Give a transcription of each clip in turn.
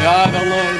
God alone.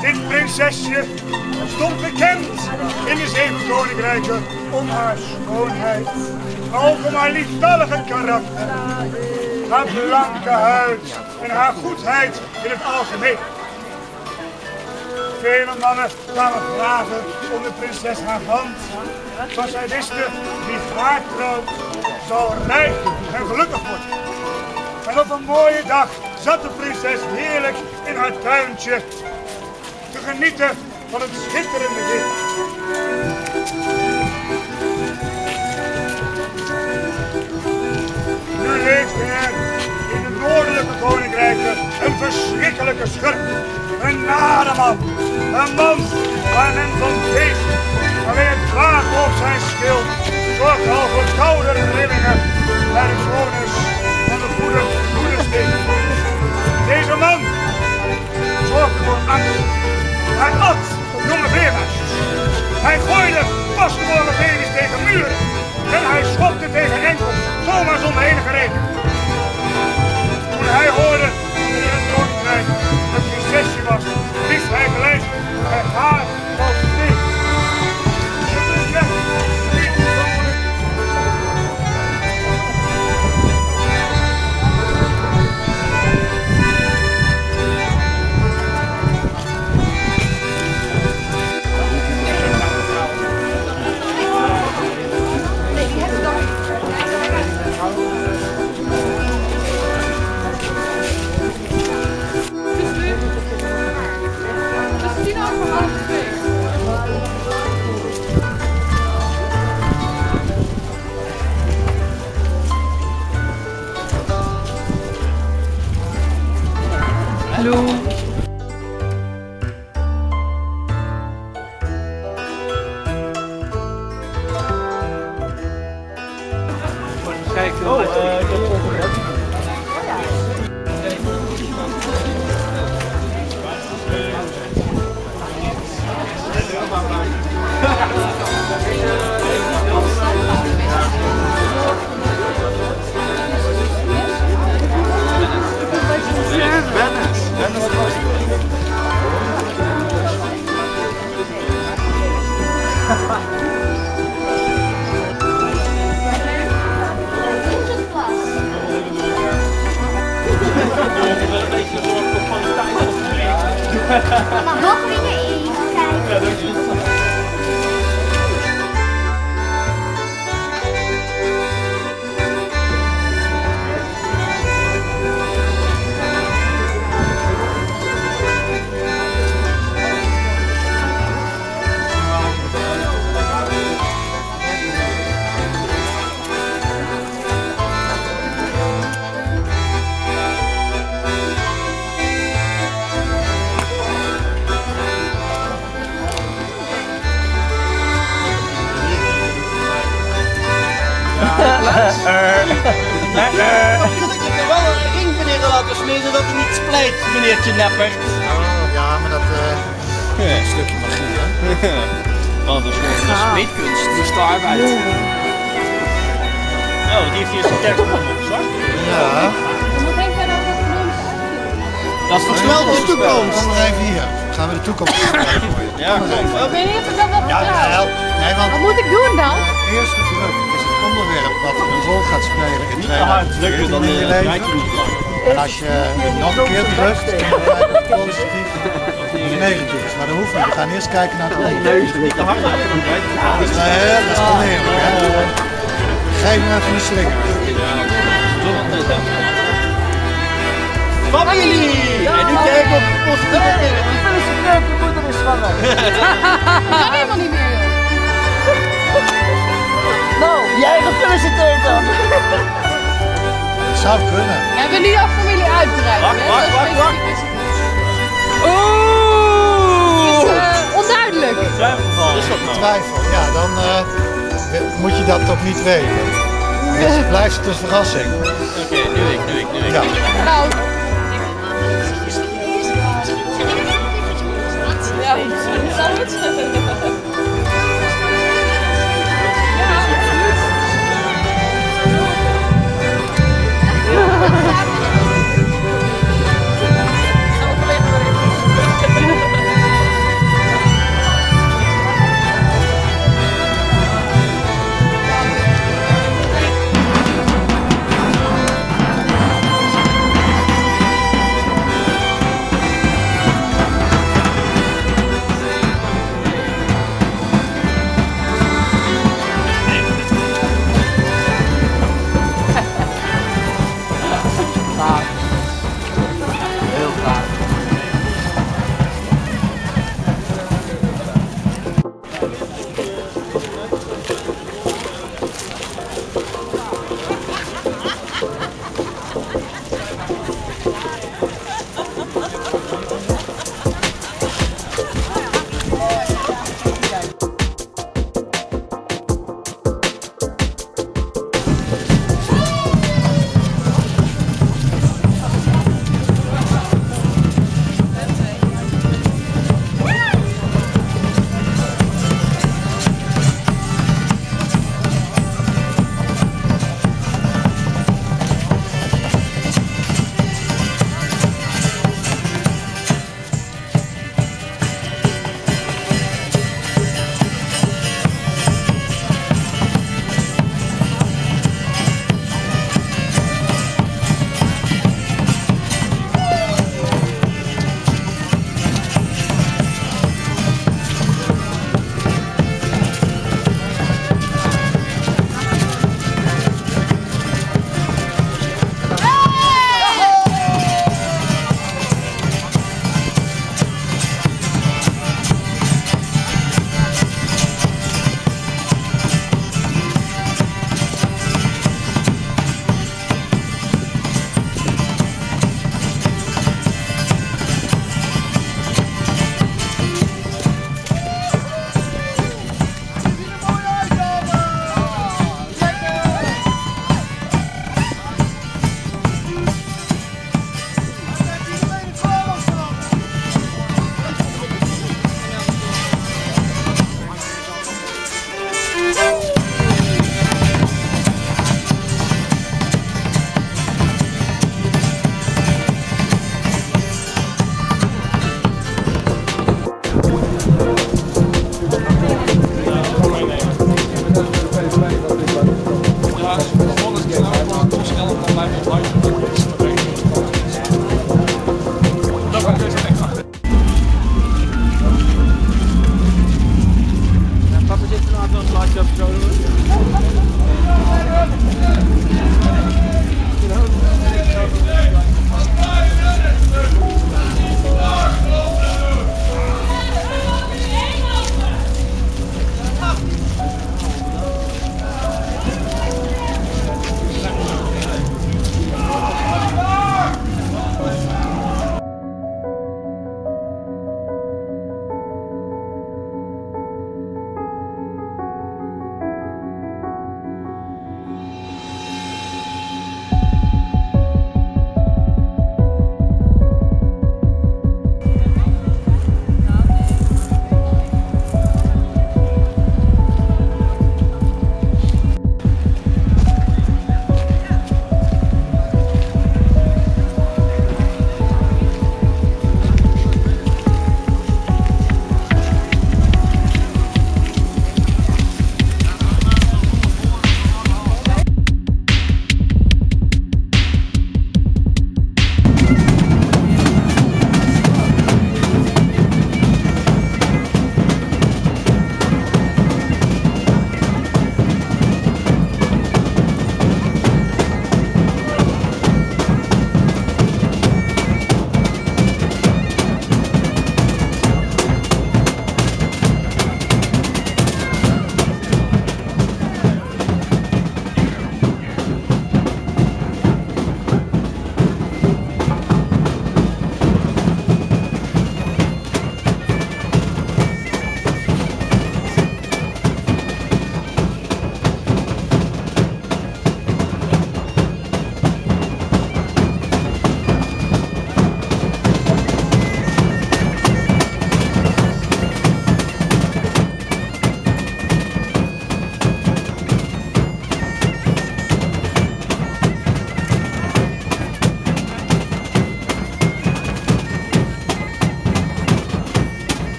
Dit prinsesje stond bekend in de zeven koninkrijken om haar schoonheid, ook om haar liefdallige karakter, haar blanke huid en haar goedheid in het algemeen. Vele mannen kwamen vragen om de prinses haar hand, want zij wisten wie haar trouwt zal rijk en gelukkig worden. En op een mooie dag zat de prinses heerlijk in haar tuintje genieten van het schitterende weer. Nu leeft er in de noordelijke koninkrijken een verschrikkelijke schurk. Een nare man. Een man waar men van geest alleen het dragen op zijn schild zorgt al voor koude rillingen bij de bewoners van de goede goedesteen. Deze man zorgde voor angst. Hij at jonge vleermuisjes. Hij gooide pasgeboren baby's publiek. Mogen we hier even kijken? Ja, dank je. Heb je wel een ring meneer laten smeden dat hij niet splijt, meneertje Neppert. Ja, maar dat eh een stukje magie, hè? Oh, dat is gewoon de smeedkunst, de stararbeid. Oh, die heeft hier zijn tekst op zwart. Ja, Wat denk jij nou dat we doen? uitzoeken? Dat voorspelt de toekomst. even hier. Gaan we de toekomst voorspellen voor je. Ja, kijk. Ik weet niet of ik dat wel Ja, rol gaat spelen in Niet te hard drukken, dan in je eh, leven. En als je nog een keer drukt, dan krijg je het positief of negatief is. Maar dat hoeft niet. We gaan eerst kijken naar het hij Dat is wel heel dat is oneerlijk, hè? Geef me even een slinger. Familie! En nu kijken het positieve dingen. Gefeliciteerd, je moeder is zwanger. Dat kan helemaal niet meer, joh. Nou, jij gefeliciteerd. Het zou kunnen. We hebben niet al familie uitbreid. Wacht, wacht, Dat wacht, specifiek. Oeh! Het is eh, onduidelijk. Twijfelgeval. Is dat nou? Twijfel, ja, dan eh, moet je dat toch niet weten. Dus blijft het een verrassing. Oké, nu ik, nu ik, nu ik. Ja. Nou, ja, dat is goed.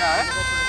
क्या है।